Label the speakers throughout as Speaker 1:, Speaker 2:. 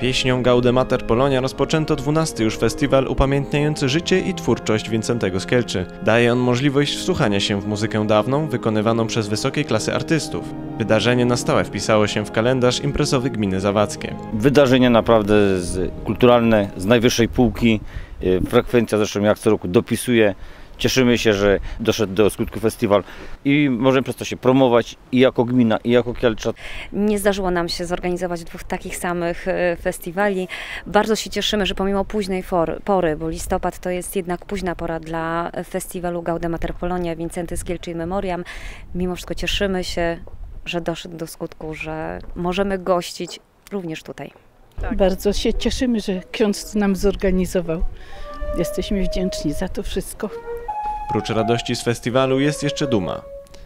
Speaker 1: Pieśnią Gaudemater Polonia rozpoczęto 12 już festiwal upamiętniający życie i twórczość Wincentego Skelczy. Daje on możliwość wsłuchania się w muzykę dawną, wykonywaną przez wysokiej klasy artystów. Wydarzenie na stałe wpisało się w kalendarz imprezowy gminy Zawadzkie.
Speaker 2: Wydarzenie naprawdę z, kulturalne, z najwyższej półki. Y, Frekwencja zresztą jak co roku dopisuje. Cieszymy się, że doszedł do skutku festiwal i możemy przez to się promować i jako gmina, i jako Kielcza.
Speaker 3: Nie zdarzyło nam się zorganizować dwóch takich samych e, festiwali. Bardzo się cieszymy, że pomimo późnej for, pory, bo listopad to jest jednak późna pora dla festiwalu Gaudemater Polonia, Wincenty Skielczy in Memoriam, mimo wszystko cieszymy się, że doszedł do skutku, że możemy gościć również tutaj.
Speaker 4: Bardzo się cieszymy, że ksiądz nam zorganizował. Jesteśmy wdzięczni za to wszystko.
Speaker 1: Prócz radości z festiwalu jest jeszcze duma.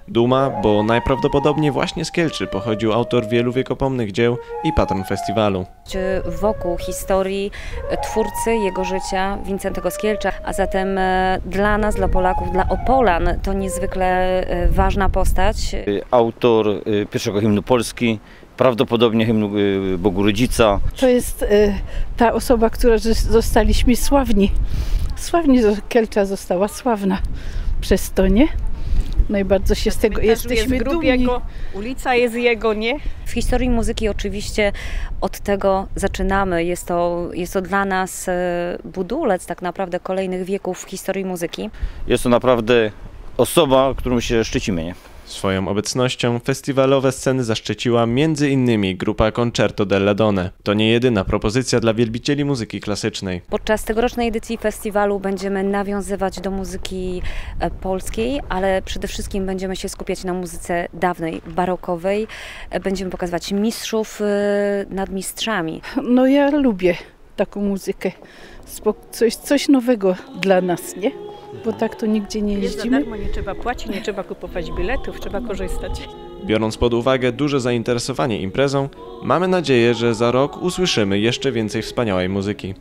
Speaker 1: Duma, bo najprawdopodobniej właśnie z Kielczy pochodził autor wielu wiekopomnych dzieł i patron festiwalu.
Speaker 3: Wokół historii twórcy jego życia, Wincentego Skielcza, a zatem e, dla nas, dla Polaków, dla Opolan to niezwykle e, ważna postać.
Speaker 2: Autor y, pierwszego hymnu Polski, prawdopodobnie hymnu Bogu Rodzica.
Speaker 4: To jest e, ta osoba, która zostaliśmy sławni. Sławni, że Kielcza została sławna przez to, nie? No i bardzo się z tego jesteśmy
Speaker 5: jest jego, ulica jest jego, nie?
Speaker 3: W historii muzyki oczywiście od tego zaczynamy. Jest to, jest to dla nas e, budulec tak naprawdę kolejnych wieków w historii muzyki.
Speaker 2: Jest to naprawdę osoba, którą się szczycimy. Nie?
Speaker 1: Swoją obecnością festiwalowe sceny zaszczyciła m.in. grupa Concerto della Donne. To nie jedyna propozycja dla wielbicieli muzyki klasycznej.
Speaker 3: Podczas tegorocznej edycji festiwalu będziemy nawiązywać do muzyki e, polskiej, ale przede wszystkim będziemy się skupiać na muzyce dawnej, barokowej. E, Będziemy pokazywać mistrzów e, nad mistrzami.
Speaker 4: No ja lubię taką muzykę. Coś, coś nowego dla nas, nie? Bo tak to nigdzie nie
Speaker 5: Jest za
Speaker 4: jeździmy.
Speaker 5: darmo, nie trzeba płacić, nie trzeba kupować biletów, trzeba korzystać.
Speaker 1: Biorąc pod uwagę duże zainteresowanie imprezą, mamy nadzieję, że za rok usłyszymy jeszcze więcej wspaniałej muzyki.